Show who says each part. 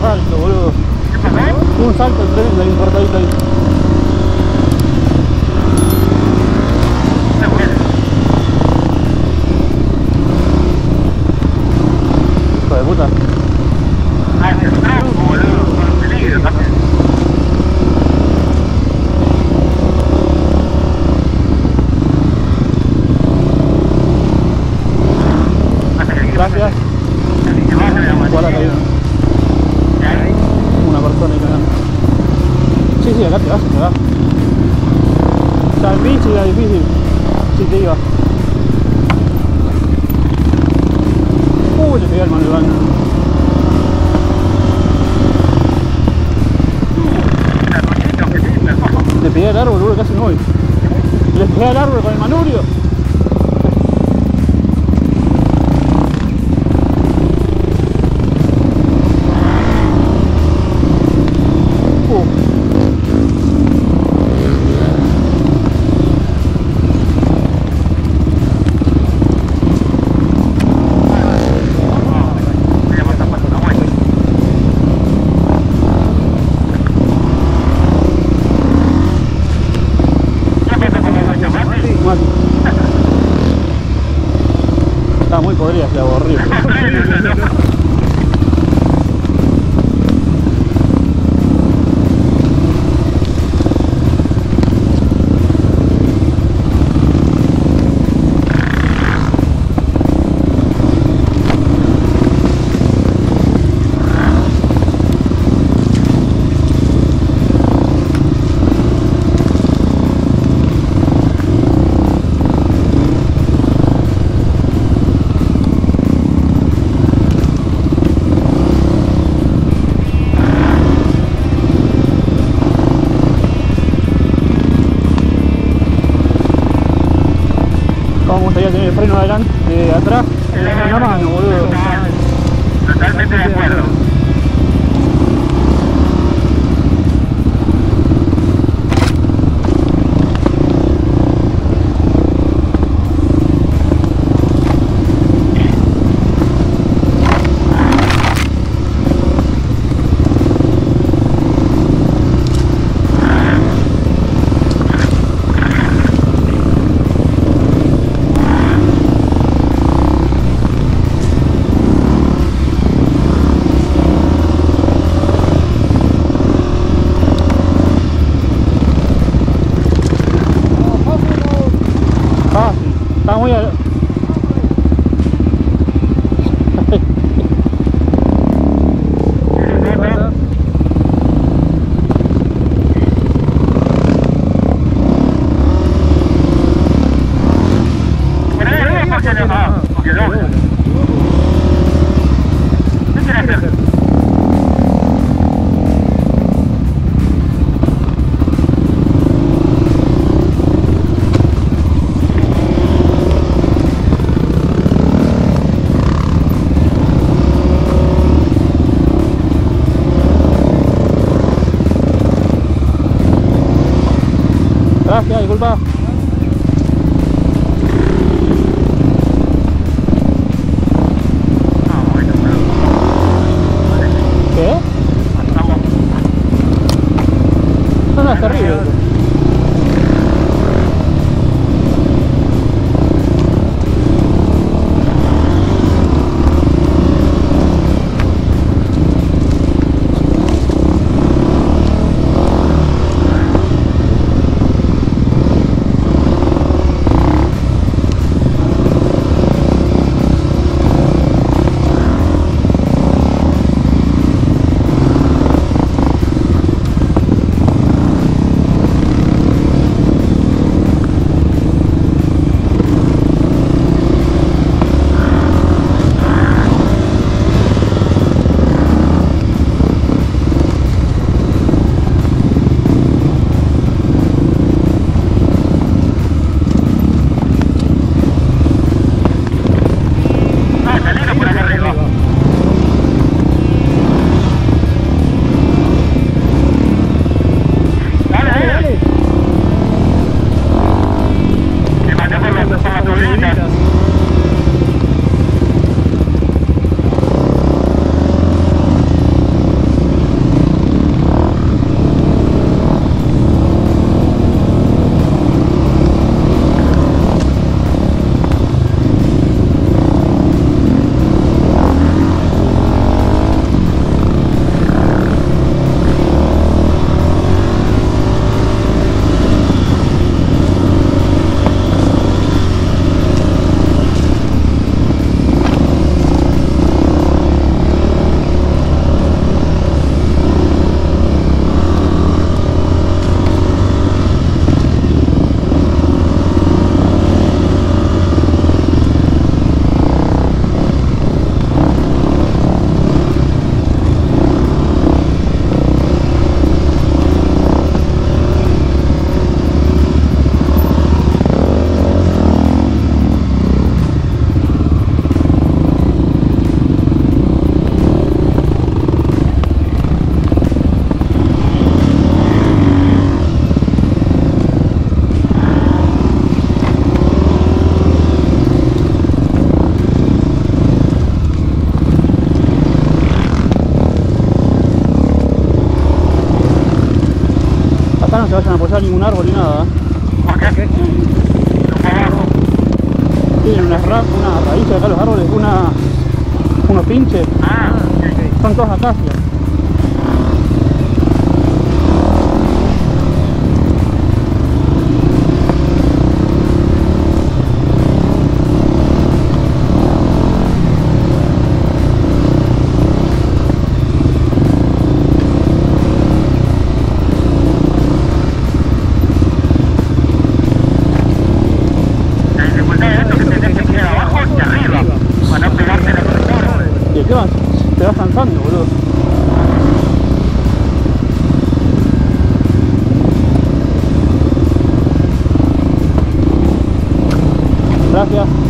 Speaker 1: salto, Un salto increíble, eh? importadito ahí. Difícil. Si te iba. Uy, le pegué al manual. Le pegué al árbol, boludo, casi no voy. Le pegué al árbol con el manubrio.
Speaker 2: Totalmente de acuerdo.
Speaker 1: Gracias, disculpa.
Speaker 2: Ah, bueno,
Speaker 1: ¿Qué? No, no, es terrible. pisar ningún árbol ni nada. ¿eh? Tienen unas, ra unas raíces acá los árboles, una, unos pinches,
Speaker 2: Ah, sí, sí.
Speaker 1: son todas acacias. Tema es, te vas cansando, boludo. Gracias.